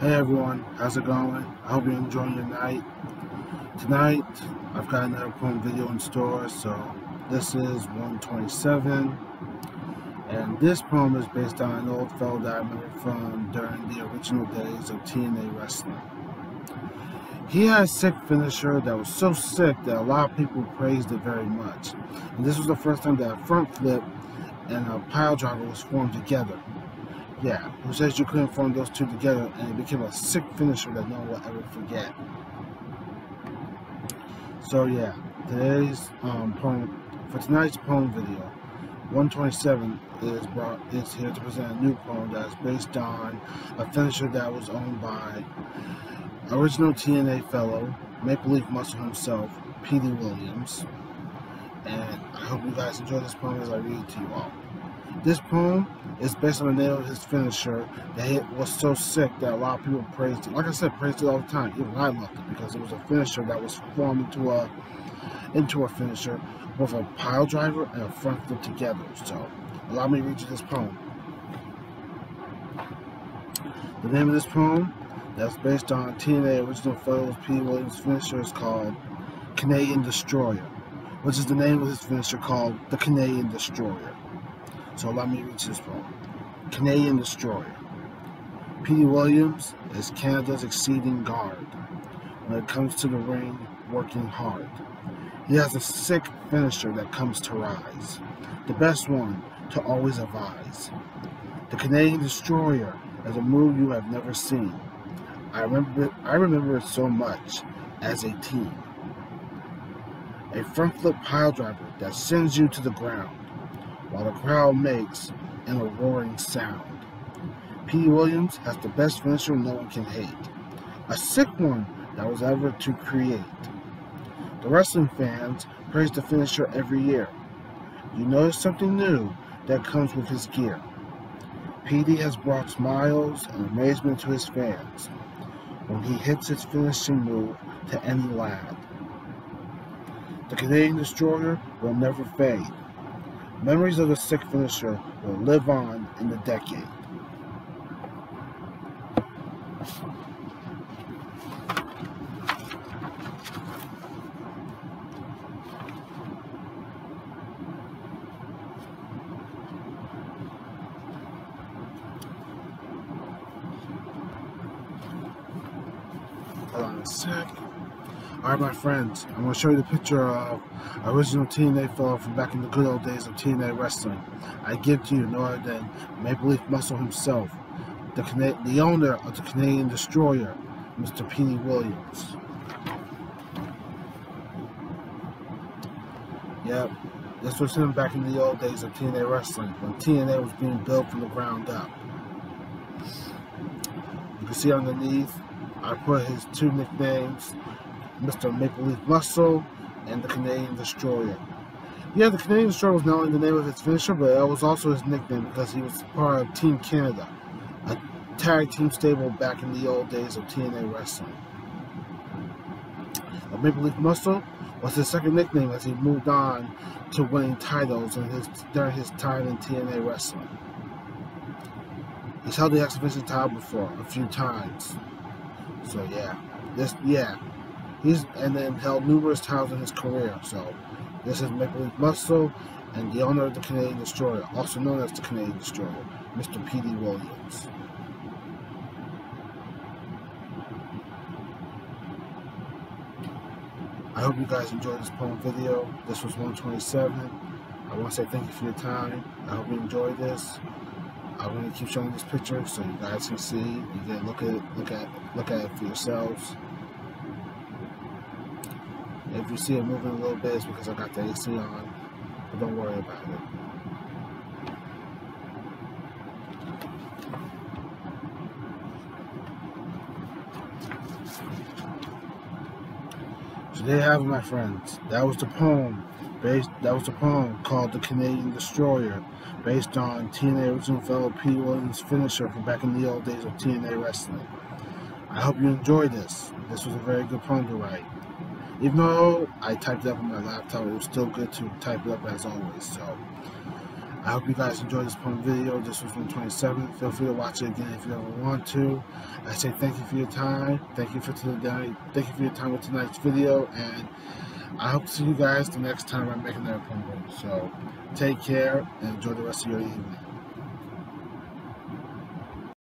Hey everyone, how's it going? I hope you're enjoying your night. Tonight, I've got another poem video in store, so this is 127. And this poem is based on an old fellow that I remember from during the original days of TNA wrestling. He had a sick finisher that was so sick that a lot of people praised it very much. And this was the first time that a front flip and a pile driver was formed together. Yeah, who says you couldn't form those two together and it became a sick finisher that no one will ever forget. So yeah, today's um, poem, for tonight's poem video, 127 is brought is here to present a new poem that is based on a finisher that was owned by original TNA fellow, Maple Leaf Muscle himself, Petey Williams. And I hope you guys enjoy this poem as I read it to you all. This poem is based on the name of his finisher that it was so sick that a lot of people praised it. Like I said, praised it all the time. Even I loved it because it was a finisher that was formed into a into a finisher with a pile driver and a front flip together. So allow me to read you this poem. The name of this poem that's based on TNA original photos P. Williams finisher is called Canadian Destroyer, which is the name of his finisher called the Canadian Destroyer. So let me reach this poem. Canadian Destroyer. Petey Williams is Canada's exceeding guard. When it comes to the ring, working hard. He has a sick finisher that comes to rise. The best one to always advise. The Canadian Destroyer is a move you have never seen. I remember I remember it so much as a teen. A front flip pile driver that sends you to the ground while the crowd makes an a roaring sound. P. Williams has the best finisher no one can hate. A sick one that was ever to create. The wrestling fans praise the finisher every year. You notice something new that comes with his gear. Petey has brought smiles and amazement to his fans when he hits his finishing move to any lad. The Canadian Destroyer will never fade. Memories of the sick finisher will live on in the decade. Hold on a sec. Alright, my friends, I'm going to show you the picture of original TNA fellow from back in the good old days of TNA wrestling. I give to you no other than Maple Leaf Muscle himself, the, the owner of the Canadian Destroyer, Mr. Petey Williams. Yep, this was him back in the old days of TNA wrestling, when TNA was being built from the ground up. You can see underneath, I put his two nicknames, Mr. Maple Leaf Muscle and the Canadian Destroyer. Yeah, the Canadian Destroyer was not only the name of his finisher, but it was also his nickname because he was part of Team Canada, a tag team stable back in the old days of TNA wrestling. A Maple Leaf Muscle was his second nickname as he moved on to winning titles his, during his time in TNA wrestling. He's held the X Division title before a few times. So yeah, this yeah, he's and then held numerous titles in his career. So this is Maple Leaf Muscle and the owner of the Canadian Destroyer, also known as the Canadian Destroyer, Mr. Petey Williams. I hope you guys enjoyed this poem video. This was 127. I want to say thank you for your time. I hope you enjoyed this. I'm going to keep showing this picture so you guys can see. You can look at it, look at look at it for yourselves. If you see it moving a little bit, it's because I got the AC on. But don't worry about it. So there you have it, my friends. That was the poem. Based, that was the poem called "The Canadian Destroyer," based on TNA original fellow P. Williams' finisher from back in the old days of TNA wrestling. I hope you enjoyed this. This was a very good poem to write. Even though I typed it up on my laptop, it was still good to type it up as always. So I hope you guys enjoyed this poem video. This was from 27. Feel free to watch it again if you ever want to. I say thank you for your time. Thank you for today. Thank you for your time with tonight's video. And I hope to see you guys the next time I make another poem. So take care and enjoy the rest of your evening.